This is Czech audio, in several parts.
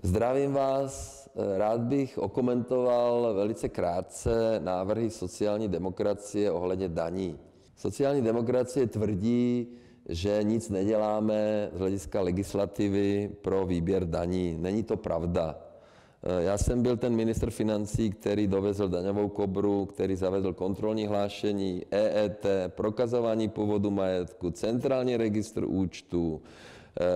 Zdravím vás. Rád bych okomentoval velice krátce návrhy sociální demokracie ohledně daní. Sociální demokracie tvrdí, že nic neděláme z hlediska legislativy pro výběr daní. Není to pravda. Já jsem byl ten ministr financí, který dovezl daňovou kobru, který zavedl kontrolní hlášení, EET, prokazování původu majetku, centrální registr účtů,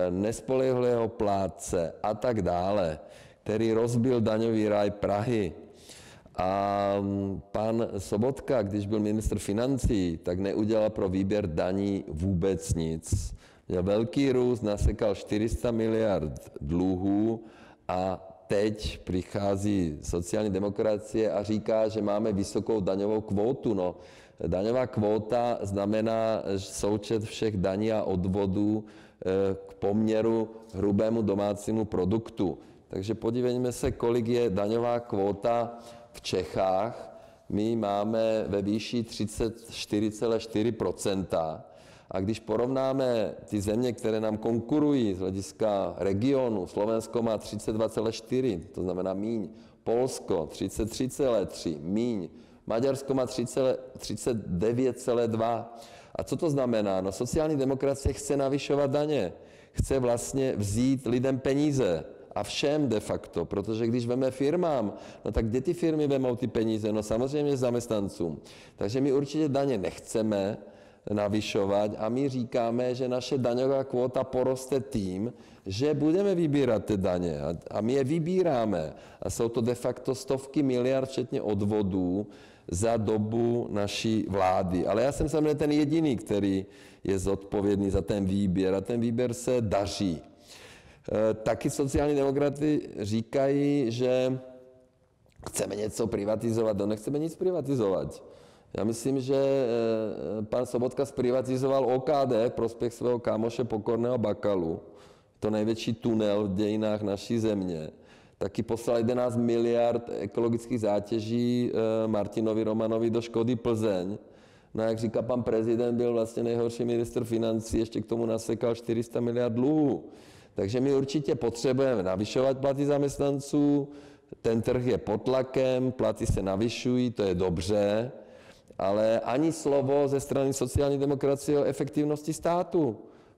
nespolehlivého plátce a tak dále, který rozbil daňový ráj Prahy. A pan Sobotka, když byl ministr financí, tak neudělal pro výběr daní vůbec nic. Měl velký růst, nasekal 400 miliard dluhů a teď přichází sociální demokracie a říká, že máme vysokou daňovou kvótu. No, daňová kvóta znamená součet všech daní a odvodů k poměru hrubému domácímu produktu. Takže podívejme se, kolik je daňová kvóta v Čechách. My máme ve výši 34,4% a když porovnáme ty země, které nám konkurují z hlediska regionu, Slovensko má 32,4, to znamená míň, Polsko 33,3, míň, Maďarsko má 39,2. A co to znamená? No sociální demokracie chce navyšovat daně, chce vlastně vzít lidem peníze a všem de facto, protože když veme firmám, no tak kde ty firmy vemou ty peníze? No samozřejmě zaměstnancům. Takže my určitě daně nechceme navyšovat a my říkáme, že naše daňová kvóta poroste tím, že budeme vybírat ty daně a my je vybíráme. A jsou to de facto stovky miliard, včetně odvodů, za dobu naší vlády. Ale já jsem samozřejmě ten jediný, který je zodpovědný za ten výběr a ten výběr se daří. Taky sociální demokraty říkají, že chceme něco privatizovat. No nechceme nic privatizovat. Já myslím, že pan Sobotka zprivatizoval OKD v prospěch svého kámoše Pokorného Bakalu. To největší tunel v dějinách naší země. Taky poslal 11 miliard ekologických zátěží Martinovi Romanovi do Škody Plzeň. No jak říká pan prezident, byl vlastně nejhorší ministr financí, ještě k tomu nasekal 400 miliard dluhů. Takže my určitě potřebujeme navyšovat platy zaměstnanců, ten trh je pod tlakem, platy se navyšují, to je dobře, ale ani slovo ze strany sociální demokracie o efektivnosti státu.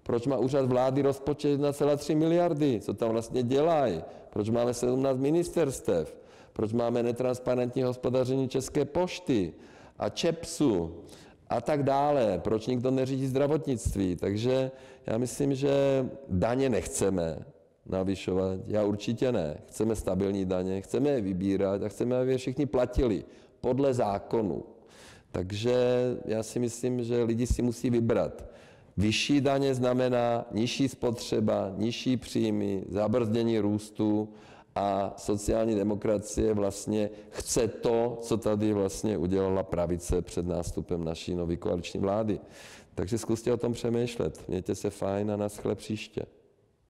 Proč má úřad vlády rozpočet 1,3 miliardy? Co tam vlastně dělají? Proč máme 17 ministerstev? Proč máme netransparentní hospodaření České pošty a ČEPSu a tak dále? Proč nikdo neřídí zdravotnictví? Takže já myslím, že daně nechceme navyšovat. Já určitě ne. Chceme stabilní daně, chceme je vybírat a chceme, aby je všichni platili podle zákonu. Takže já si myslím, že lidi si musí vybrat. Vyšší daně znamená nižší spotřeba, nižší příjmy, zabrzdění růstu a sociální demokracie vlastně chce to, co tady vlastně udělala pravice před nástupem naší nové koaliční vlády. Takže zkuste o tom přemýšlet. Mějte se fajn a naschle příště.